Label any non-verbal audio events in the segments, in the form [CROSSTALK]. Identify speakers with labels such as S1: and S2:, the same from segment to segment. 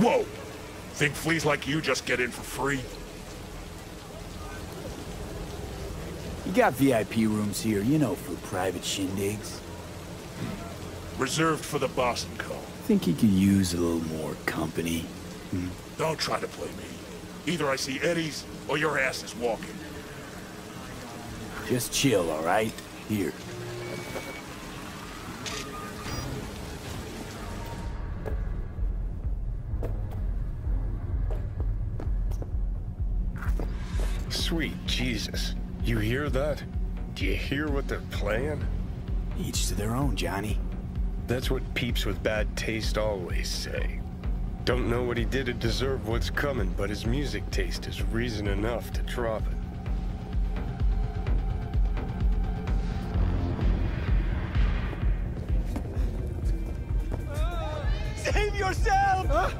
S1: Whoa! Think fleas like you just get in for free?
S2: You got VIP rooms here, you know, for private shindigs.
S1: Reserved for the boss and co.
S2: Think he could use a little more company. Hmm?
S1: Don't try to play me. Either I see eddies, or your ass is walking.
S2: Just chill, all right? Here.
S3: Sweet Jesus. You hear that? Do you hear what they're playing?
S2: Each to their own, Johnny.
S3: That's what peeps with bad taste always say. Don't know what he did to deserve what's coming, but his music taste is reason enough to drop it.
S4: Save yourself! Huh?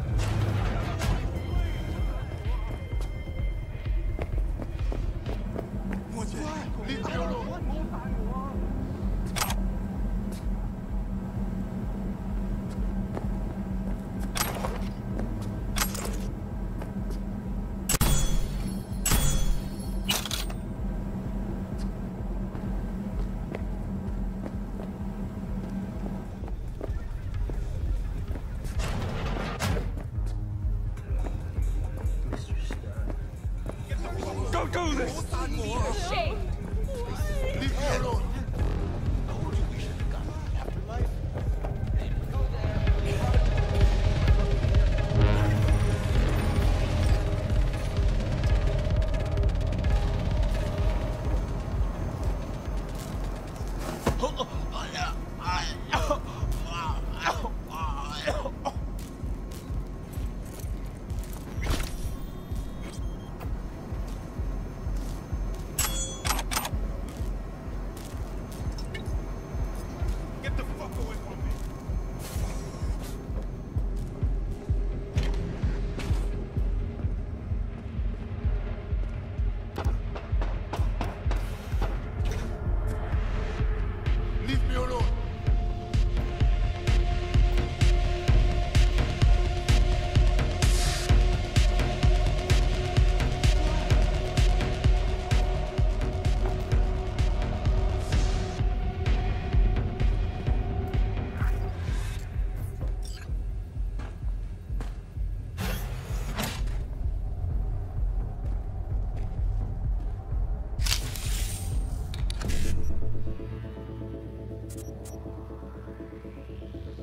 S5: Do this! Leave me alone!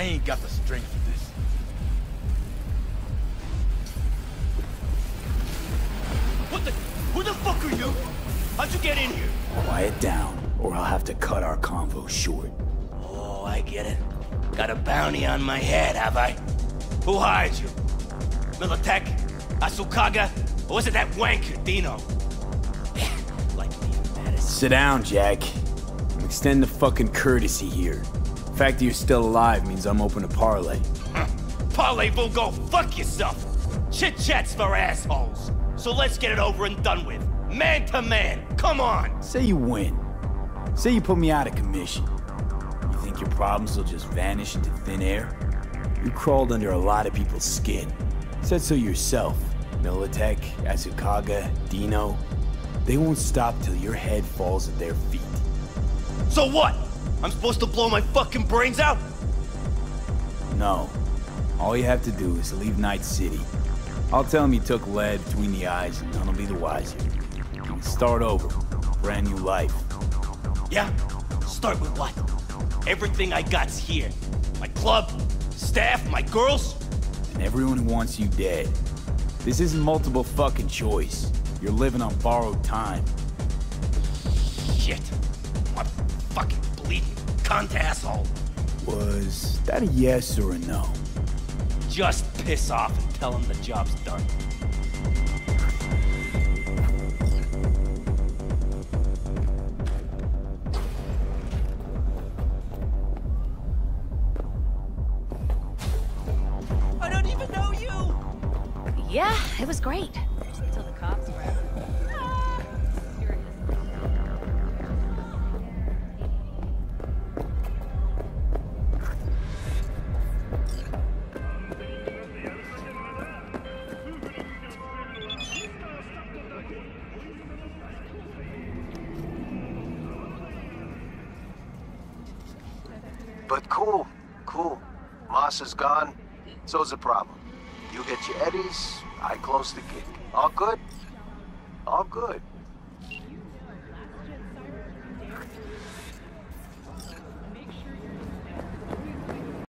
S4: I ain't got the strength for this. What the? Who the fuck are you? How'd you get in here?
S2: Quiet down, or I'll have to cut our convo short.
S4: Oh, I get it. Got a bounty on my head, have I? Who hired you? Militech? Arasaka? Or was it that wanker, Dino? [LAUGHS] like me,
S2: Sit down, Jack. I'm extending the fucking courtesy here. The fact that you're still alive means I'm open to parlay.
S4: Huh. Parlay will go fuck yourself. Chit chat's for assholes. So let's get it over and done with. Man to man. Come on.
S2: Say you win. Say you put me out of commission. You think your problems will just vanish into thin air? You crawled under a lot of people's skin. Said so yourself. Militech, Arasaka, Dino. They won't stop till your head falls at their feet.
S4: So what? I'm supposed to blow my fucking brains out?
S2: No. All you have to do is leave Night City. I'll tell him you took lead between the eyes and none will be the wiser. You can start over. Brand new life.
S4: Yeah? Start with what? Everything I got's here. My club, staff, my girls.
S2: And everyone who wants you dead. This isn't multiple fucking choice. You're living on borrowed time.
S4: shit. What fucking bleeding cunt asshole.
S2: Was that a yes or a no?
S4: Just piss off and tell him the job's done.
S6: I don't even know you!
S7: Yeah, it was great.
S8: But cool, cool. Moss is gone, so's the problem. You get your eddies, I close the gig. All good? All good.